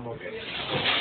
hamburguesa.